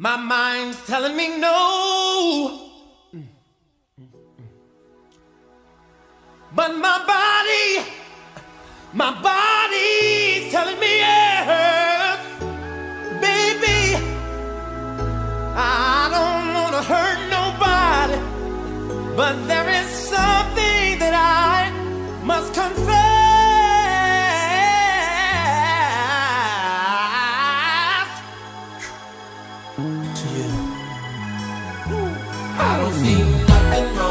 My mind's telling me no. But my body, my body's telling me yes. Baby, I don't want to hurt nobody. But there is. To you. I don't see nothing wrong.